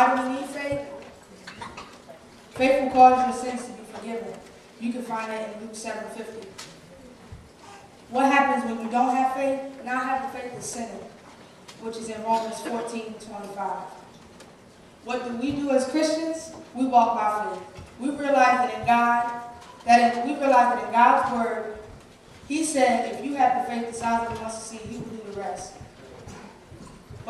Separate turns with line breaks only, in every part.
Why do we need faith? Faith will cause your sins to be forgiven. You can find that in Luke 7.50. What happens when you don't have faith? Have the faith of sinning, which is in Romans 14.25. What do we do as Christians? We walk by faith. We realize that in God, that if we realize that in God's word, He said, if you have the faith the size of a mustard seed, He will do the rest.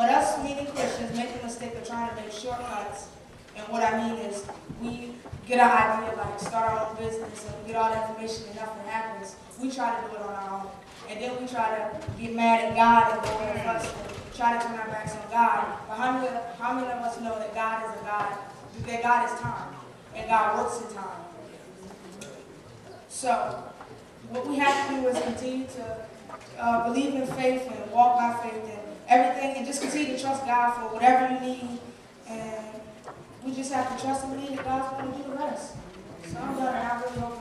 But us meaning Christians make the mistake of trying to make shortcuts. And what I mean is, we get an idea, like start our own business, and we get all the information and nothing happens. We try to do it on our own. And then we try to get mad at God and go and try to turn our backs on God. But how many, how many of us know that God is a God, that God is time, and God works in time? So, what we have to do is continue to uh, believe in faith and walk by faith and everything, and just continue to trust God for whatever you need. And we just have to trust and believe that God's going to do the rest. So I'm done, I really hope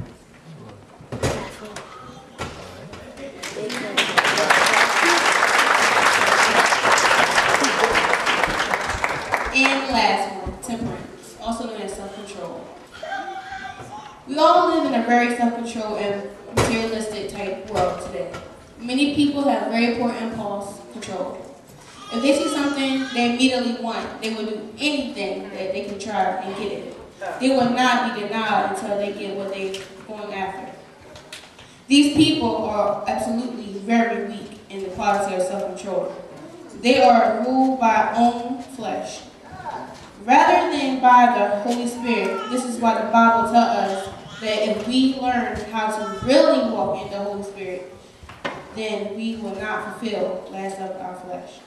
y'all live in a
very self-controlled and materialistic type world today. Many people have very poor impulse control. If they see something they immediately want, they will do anything that they can try and get it. They will not be denied until they get what they're going after. These people are absolutely very weak in the quality of self-control. They are ruled by own flesh. Rather than by the Holy Spirit, this is why the Bible tells us that if we learn how to really walk in the Holy Spirit, then we will not fulfill last of our flesh.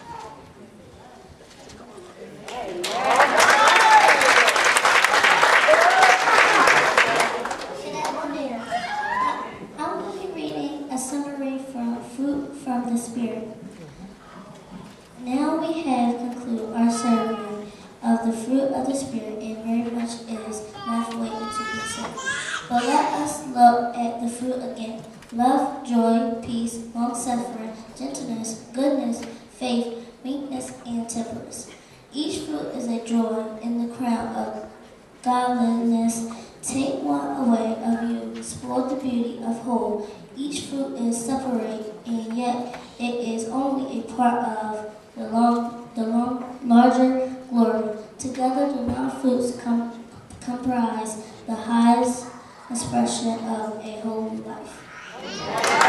I will be reading a summary from Fruit from the Spirit. Now we have concluded our sermon the fruit of the Spirit, and very much is left waiting to be said. But let us look at the fruit again. Love, joy, peace, long-suffering, gentleness, goodness, faith, meekness, and temperance. Each fruit is a joy in the crown of godliness. Take one away of you, spoil the beauty of whole. Each fruit is separate, and yet it is only a part of the long, the long, larger. Together, the nine fruits com comprise the highest expression of a holy life.